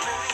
Street.